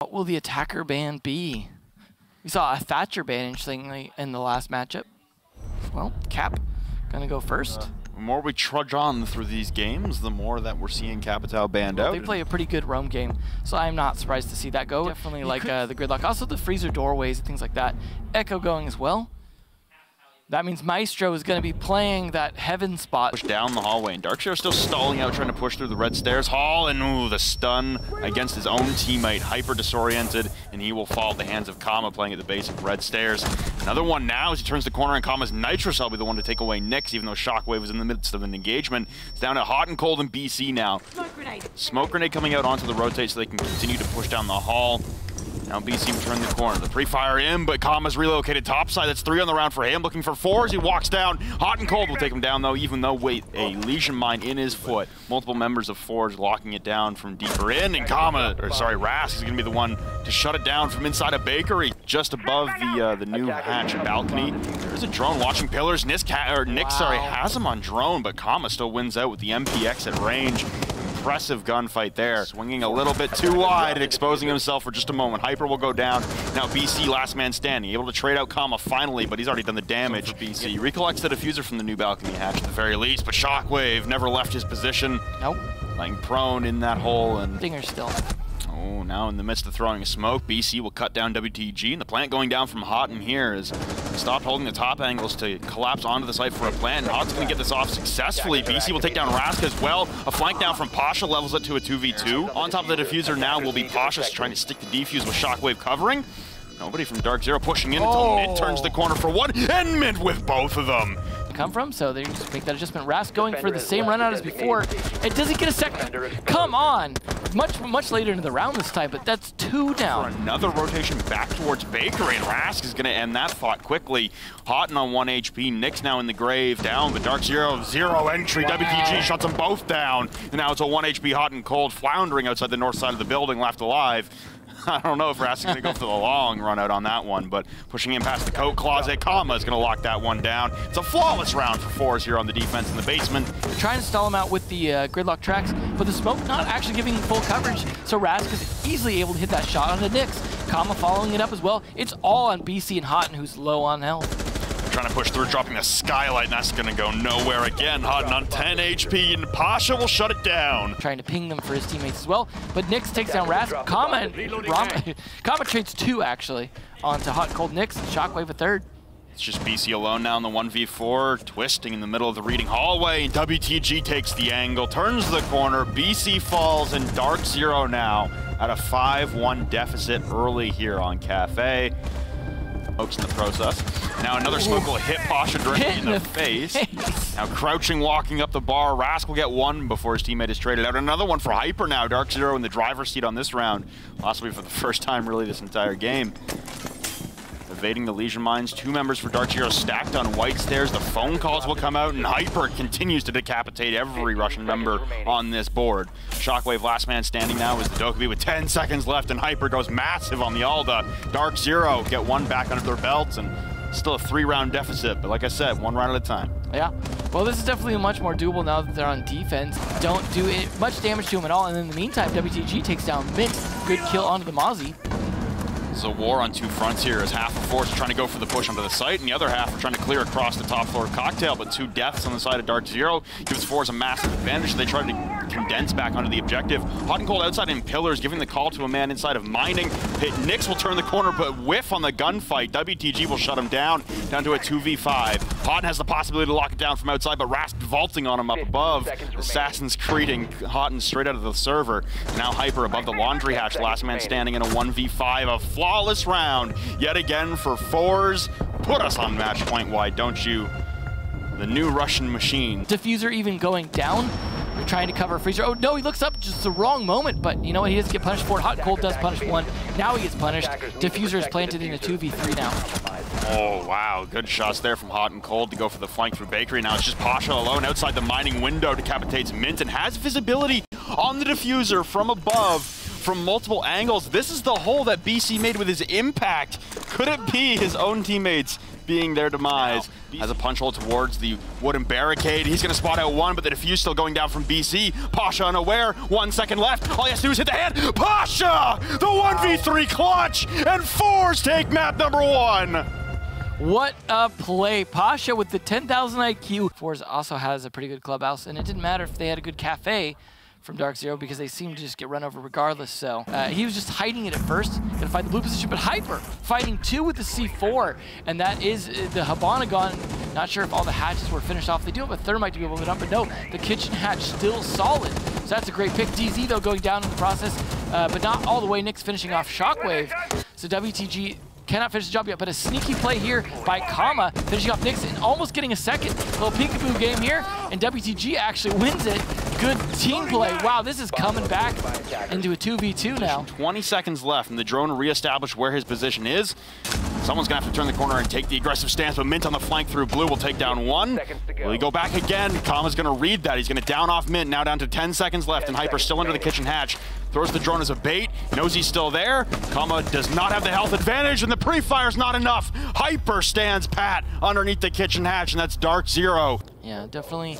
What will the attacker ban be? We saw a Thatcher ban, interestingly, in the last matchup. Well, Cap, gonna go first. Uh, the more we trudge on through these games, the more that we're seeing Capitao banned well, out. They play a pretty good roam game, so I'm not surprised to see that go. Definitely like uh, the gridlock. Also the freezer doorways and things like that. Echo going as well. That means Maestro is going to be playing that heaven spot. Push down the hallway, and Dark Zero still stalling out, trying to push through the red stairs. Hall, and ooh, the stun against his own teammate, hyper disoriented, and he will fall at the hands of Kama playing at the base of red stairs. Another one now as he turns the corner, and Kama's Nitrous will be the one to take away Nyx, even though Shockwave was in the midst of an engagement. It's down to Hot and Cold in BC now. Smoke grenade. Smoke grenade coming out onto the rotate so they can continue to push down the hall. Now BC will turn the corner. The pre-fire in, but Kama's relocated topside. That's three on the round for him. Looking for four as he walks down. Hot and cold will take him down, though, even though, wait, a Lesion Mine in his foot. Multiple members of forZe locking it down from deeper in, and Kama, or sorry, Rask is going to be the one to shut it down from inside a bakery just above the uh, the new hatch balcony. There's a drone watching pillars. Nick, or Nick, wow. sorry, has him on drone, but Kama still wins out with the MPX at range impressive gunfight there. Swinging a little bit too wide and exposing himself for just a moment. Hyper will go down. Now BC last man standing. Able to trade out Kama finally, but he's already done the damage. So BC recollects the defuser from the new balcony hatch at the very least, but Shockwave never left his position. Nope. Lying prone in that hole and... Stinger still. Oh, now in the midst of throwing a smoke, BC will cut down WTG, and the plant going down from Hot in here is stopped holding the top angles to collapse onto the site for a plant. And Hot's going to get this off successfully. BC will take down Rask as well. A flank down from Pasha levels it to a 2v2. On top of the defuser now will be Pasha trying to stick the defuse with Shockwave covering. Nobody from Dark Zero pushing in until Mid turns the corner for one, and Mid with both of them come from, so they just make that adjustment. Rask going for the same run out as before. It doesn't get a second. Come on! Much much later into the round this time, but that's two down. For another rotation back towards Bakery, and Rask is going to end that fight quickly. Hot on 1 HP. Nyx now in the grave, down, but Dark Zero, zero entry. Wow. WTG shuts them both down. And now it's a 1 HP Hot and Cold floundering outside the north side of the building, left alive. I don't know if Rask is going to go for the long run out on that one, but pushing in past the coat closet, Kama is going to lock that one down. It's a flawless round for forZe here on the defense in the basement. They're trying to stall him out with the uh, gridlock tracks, but the smoke not actually giving full coverage, so Rask is easily able to hit that shot on the Nyx. Kama following it up as well. It's all on BC and Hotton, who's low on health trying to push through, dropping the skylight, and that's going to go nowhere again. Hutton on 10 HP, and Pasha will shut it down. Trying to ping them for his teammates as well, but Nyx takes down Rask. Kama, and trades two, actually, onto Hot Cold Nyx, and Shockwave a third. It's just BC alone now in the 1v4, twisting in the middle of the reading hallway. WTG takes the angle, turns the corner, BC falls, and Dark Zero now at a 5-1 deficit early here on Cafe smokes in the process. Now another smoke will hit Pasha directly in the, face. Now crouching, walking up the bar. Rask will get one before his teammate is traded out. Another one for Hyper now. Dark Zero in the driver's seat on this round. Possibly for the first time really this entire game evading the Lesion Mines. Two members for Dark Zero stacked on white stairs. The phone calls will come out, and Hyper continues to decapitate every Russian member on this board. Shockwave last man standing now is the Dokkaebi with 10 seconds left, and Hyper goes massive on the Alda. Dark Zero get one back under their belts, and still a three-round deficit, but like I said, one round at a time. Yeah. Well, this is definitely much more doable now that they're on defense. Don't do it, much damage to him at all, and in the meantime, WTG takes down Mint. Good kill onto the Mozzie. It's a war on two fronts here as half of forZe trying to go for the push onto the site and the other half are trying to clear across the top floor of Cocktail, but two deaths on the side of Dark Zero gives forZe a massive advantage. They try to condense back onto the objective. Hot and Cold outside in Pillars, giving the call to a man inside of Mining. Hit Nyx will turn the corner, but whiff on the gunfight. WTG will shut him down, down to a 2v5. Hot has the possibility to lock it down from outside, but Rask vaulting on him up above. Assassin's Creeding Hot and straight out of the server. Now Hyper above the laundry hatch, last man standing in a 1v5. A flawless round yet again for forZe. Put us on match point, why don't you? The new Russian machine. Defuser even going down. Trying to cover Freezer. Oh no, he looks up just the wrong moment, but you know what? He doesn't get punished for it. Hot Cold does punish one. Now he gets punished. Defuser is planted in a 2v3 now. Oh, wow. Good shots there from Hot and Cold to go for the flank through Bakery. Now it's just Pasha alone outside the mining window, decapitates Mint and has visibility on the Defuser from above from multiple angles. This is the hole that BC made with his impact. Could it be his own teammates being their demise. Has a punch hole towards the wooden barricade. He's going to spot out one, but the defuse still going down from BC. Pasha unaware. One second left. All he has to do is hit the hand. Pasha! The 1v3 clutch! And forZe take map number one. What a play. Pasha with the 10,000 IQ. forZe also has a pretty good clubhouse, and it didn't matter if they had a good cafe from Dark Zero because they seem to just get run over regardless. So uh, he was just hiding it at first, gonna find the blue position, but Hyper fighting two with the C4, and that is uh, the Habana gun. Not sure if all the hatches were finished off. They do have a thermite to be able to dump, but no, the kitchen hatch still solid. So that's a great pick. DZ though going down in the process, uh, but not all the way. Nyx finishing off Shockwave. So WTG cannot finish the job yet, but a sneaky play here by Kama, finishing off Nyx and almost getting a second. Little peekaboo game here, and WTG actually wins it. Good team play. Wow, this is coming back into a 2v2 now. 20 seconds left, and the drone reestablished where his position is. Someone's gonna have to turn the corner and take the aggressive stance, but Mint on the flank through blue will take down one. Will he go back again? Kama's gonna read that. He's gonna down off Mint, now down to 10 seconds left, and Hyper still under the kitchen hatch. Throws the drone as a bait, knows he's still there. Kama does not have the health advantage, and the pre-fire's not enough. Hyper stands pat underneath the kitchen hatch, and that's Dark Zero. Yeah, definitely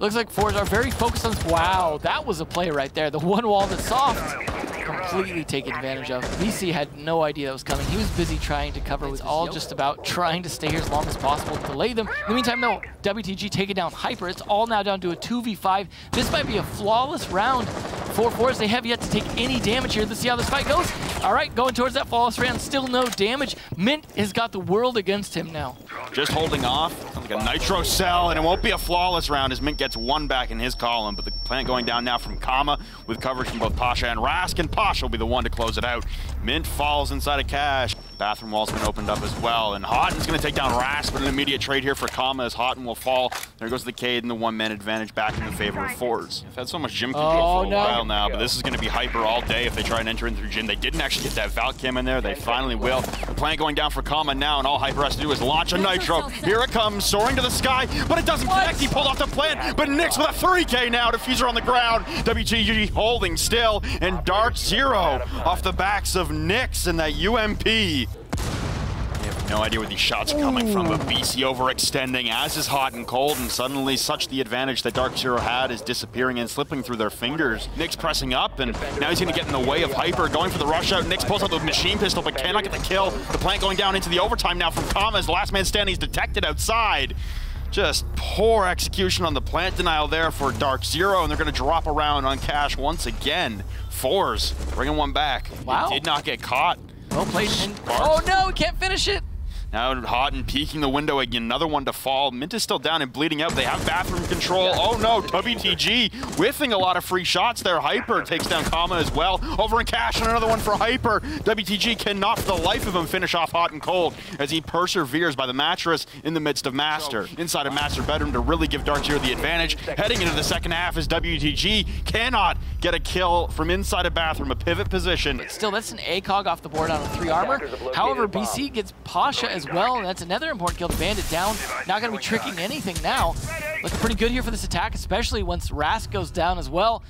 Looks like forZe are very focused on. Wow, that was a play right there. The one wall that's soft completely taken advantage of. BC had no idea that was coming. He was busy trying to cover. It was all just about trying to stay here as long as possible, delay them. In the meantime, though, WTG taking down Hyper. It's all now down to a 2v5. This might be a flawless round for forZe. They have yet to take any damage here. Let's see how this fight goes. All right, going towards that flawless round. Still no damage. Mint has got the world against him now. Just holding off. Sounds like a nitro cell, and it won't be a flawless round as Mint gets one back in his column. But the plant going down now from Kama with coverage from both Pasha and Rask, and Pasha will be the one to close it out. Mint falls inside of cache. Bathroom wall's been opened up as well, and Houghton's going to take down Rask, but an immediate trade here for Kama as Houghton will fall. There goes the Kaid and the one-man advantage back in the favor of forZe. I've had so much gym control oh, for a no. while now, but this is going to be hyper all day if they try and enter in through gym. They didn't actually get that Valk Cam in there. They finally will. The plant going down for Kama now, and all Hyper has to do is launch a Nitro. Here it comes, soaring to the sky, but it doesn't what? connect. He pulled off the plant, but Nyx with a 3K now. Defuser on the ground. WTG holding still, and Dark Zero off the backs of Nyx and that UMP. Have no idea where these shots are coming from, but BC overextending, as is hot and cold, and suddenly such the advantage that Dark Zero had is disappearing and slipping through their fingers. Nyx pressing up, and now he's going to get in the way of Hyper, going for the rush out. Nyx pulls out the machine pistol, but cannot get the kill. The plant going down into the overtime now from Kama the last man standing is detected outside. Just poor execution on the plant denial there for Dark Zero, and they're going to drop around on Cash once again. forZe, bringing one back. Wow. It did not get caught. Well played. oh no, can't finish it. Now Houghton peeking the window again, another one to fall. Mint is still down and bleeding out. They have bathroom control. Oh no, WTG whiffing a lot of free shots there. Hyper takes down Kama as well. Over in Cash and another one for Hyper. WTG cannot for the life of him finish off hot and cold as he perseveres by the mattress in the midst of Master. Inside of Master bedroom to really give Dark Zero the advantage. Heading into the second half as WTG cannot get a kill from inside a bathroom, a pivot position. Still, that's an ACOG off the board on a three armor. However, BC gets Pasha as well. That's another important kill to Bandit down. Not going to be tricking anything now. Looking pretty good here for this attack, especially once Rask goes down as well.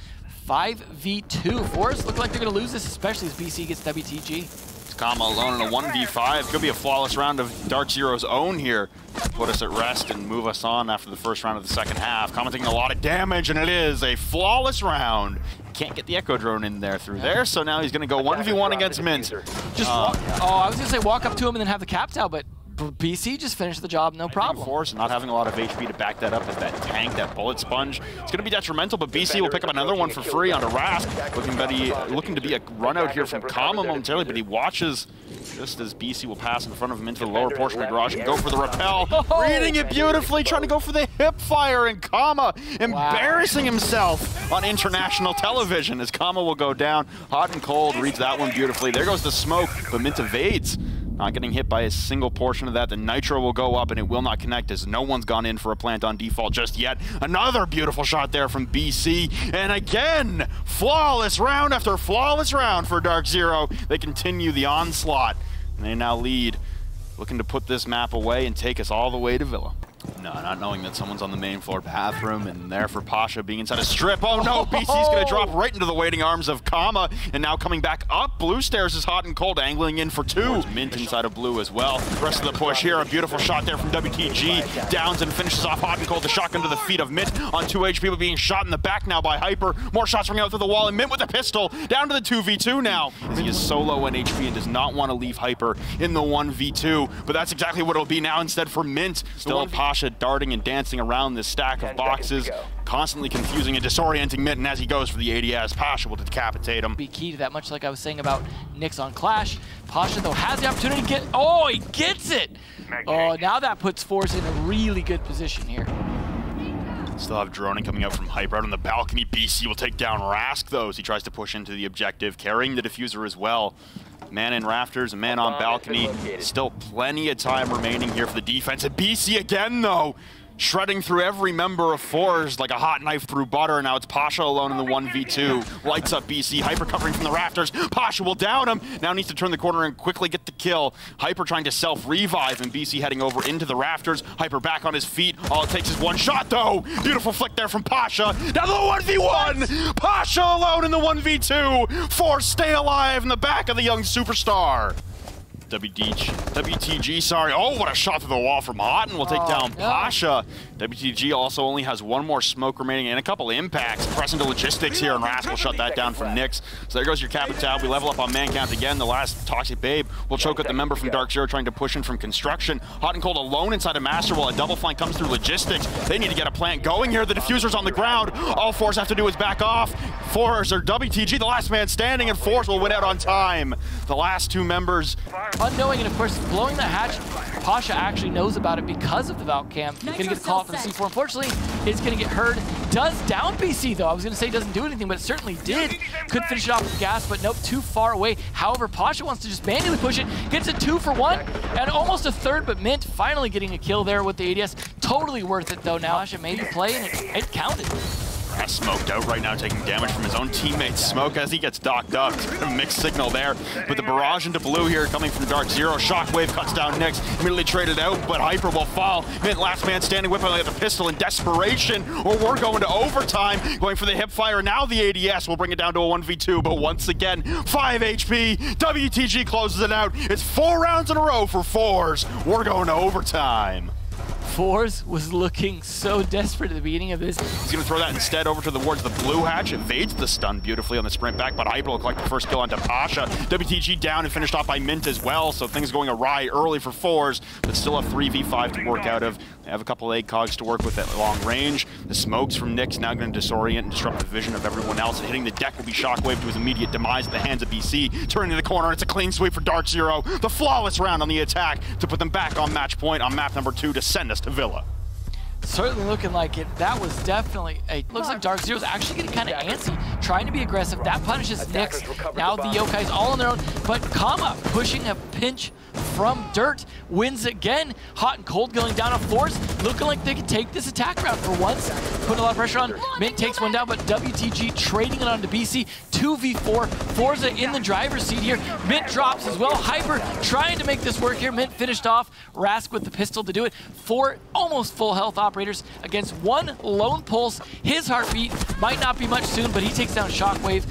5v2. forZe look like they're going to lose this, especially as BC gets WTG. Kama alone in a 1v5. Could be a flawless round of Dark Zero's own here. Put us at rest and move us on after the first round of the second half. Kama taking a lot of damage, and it is a flawless round. Can't get the Echo Drone in there through there, so now he's going to go 1v1 against Mint. Just, uh, oh, I was going to say walk up to him and then have the caps out, but BC just finished the job, no problem. forZe not having a lot of HP to back that up as that tank, that bullet sponge. It's going to be detrimental, but BC will pick up another one for free onto Rask. Looking, be, looking to be a run out here from Kama momentarily, but he watches just as BC will pass in front of him into the lower portion of the garage and go for the rappel. Oh. Reading it beautifully, trying to go for the hip fire, and Kama embarrassing wow. himself on international television as Kama will go down. Hot and cold reads that one beautifully. There goes the smoke, but Mint evades. Not getting hit by a single portion of that. The Nitro will go up and it will not connect as no one's gone in for a plant on default just yet. Another beautiful shot there from BC. And again, flawless round after flawless round for Dark Zero. They continue the onslaught. And they now lead, looking to put this map away and take us all the way to Villa. No, not knowing that someone's on the main floor bathroom and there for Pasha being inside a strip. Oh no, BC's gonna drop right into the waiting arms of Kama and now coming back up. Blue Stairs is hot and cold, angling in for two. Mint inside of blue as well. The rest of the push here, a beautiful shot there from WTG. Downs and finishes off hot and cold. The shotgun to the feet of Mint on 2 HP, but being shot in the back now by Hyper. More shots ringing out through the wall and Mint with a pistol down to the 2v2 now. As he is so low in HP and does not want to leave Hyper in the 1v2, but that's exactly what it'll be now instead for Mint. Still Pasha darting and dancing around this stack of boxes, constantly confusing and disorienting Mitten as he goes for the ADS, Pasha will decapitate him. Be key to that, much like I was saying about Nyx on Clash. Pasha, though, has the opportunity to get... Oh, he gets it! Oh, now that puts forZe in a really good position here. Still have droning coming out from Hyper out on the balcony. BC will take down Rask, though, as he tries to push into the objective, carrying the defuser as well. Man in rafters, a man on balcony. Still plenty of time remaining here for the defense. And BC again, though shredding through every member of forZe like a hot knife through butter. Now it's Pasha alone in the 1v2. Lights up BC. Hyper covering from the rafters. Pasha will down him. Now needs to turn the corner and quickly get the kill. Hyper trying to self-revive and BC heading over into the rafters. Hyper back on his feet. All it takes is one shot though. Beautiful flick there from Pasha. Now the 1v1. Pasha alone in the 1v2. Four stay alive in the back of the young superstar. WDG, WTG, sorry. Oh, what a shot through the wall from Otten will take oh, down Pasha. WTG also only has one more smoke remaining and a couple impacts. Press into logistics here, and Rascal shut that down from Nyx. So there goes your Capitao. We level up on man count again. The last Toxic Babe will choke out the member from Dark Zero trying to push in from construction. Hot and Cold alone inside a Master while a double flank comes through logistics. They need to get a plant going here. The defuser's on the ground. All forZe have to do is back off. forZe or WTG, the last man standing, and forZe will win out on time. The last two members unknowing, and of course, blowing the hatch, Pasha actually knows about it because of the Valk cam. He's gonna get a call from the C4. Unfortunately, it's gonna get heard. Does down BC though. I was gonna say doesn't do anything, but it certainly did. Could finish it off with gas, but nope, too far away. However, Pasha wants to just manually push it, gets a two for one, and almost a third, but Mint finally getting a kill there with the ADS. Totally worth it though now. Pasha made maybe play, and it, it counted. Ras smoked out right now, taking damage from his own teammates. Smoke as he gets docked up. Mixed signal there. But the barrage into blue here coming from Dark Zero. Shockwave cuts down Nyx. Immediately traded out, but Hyper will fall. Mint last man standing whipping out the pistol in desperation. Or we're going to overtime. Going for the hip fire. Now the ADS will bring it down to a 1v2. But once again, 5 HP. WTG closes it out. It's four rounds in a row for forZe. We're going to overtime. forZe was looking so desperate at the beginning of this. He's going to throw that instead over to the wards. The blue hatch evades the stun beautifully on the sprint back, but Hyper will collect the first kill onto Pasha. WTG down and finished off by Mint as well, so things going awry early for forZe, but still a 3v5 to work out of. They have a couple of cogs to work with at long range. The smokes from Nyx now going to disorient and disrupt the vision of everyone else, and hitting the deck will be Shockwave to his immediate demise at the hands of BC. Turning the corner, it's a clean sweep for Dark Zero. The flawless round on the attack to put them back on match point on map number two to send us to Villa. Certainly looking like it. That was definitely a... Looks like Dark Zero's actually getting kind of antsy, trying to be aggressive. That punishes Nyx. Now the Yokai's all on their own, but Kama pushing a pinch from Dirt wins again. Hot and cold going down a force. Looking like they could take this attack round for once. Putting a lot of pressure on. Mint takes one down, but WTG trading it onto BC. 2v4. forZe in the driver's seat here. Mint drops as well. Hyper trying to make this work here. Mint finished off. Rask with the pistol to do it. Four almost full health operators against one lone pulse. His heartbeat might not be much soon, but he takes down Shockwave.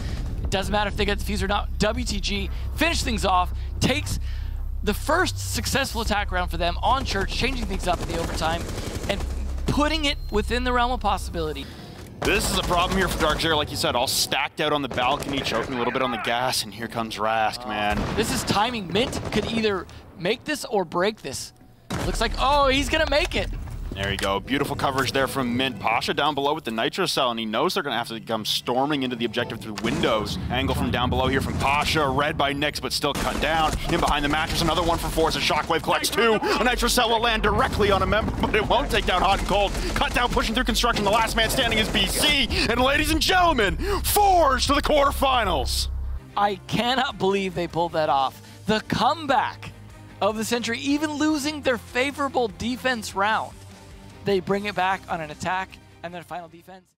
Doesn't matter if they get the fuse or not. WTG finish things off, takes the first successful attack round for them on Church, changing things up in the overtime and putting it within the realm of possibility. This is a problem here for Dark Zero, like you said, all stacked out on the balcony, choking a little bit on the gas, and here comes Rask, man. This is timing. Mint could either make this or break this. Looks like, oh, he's gonna make it. There you go. Beautiful coverage there from Mint. Pasha down below with the Nitro Cell, and he knows they're going to have to come storming into the objective through windows. Angle from down below here from Pasha. Red by Nyx, but still cut down. In behind the mattress, another one for forZe. A Shockwave collects two. A Nitro Cell will land directly on a member, but it won't take down Hot and Cold. Cut down, pushing through construction. The last man standing is BC. And ladies and gentlemen, forZe to the quarterfinals. I cannot believe they pulled that off. The comeback of the century, even losing their favorable defense round. They bring it back on an attack and then final defense.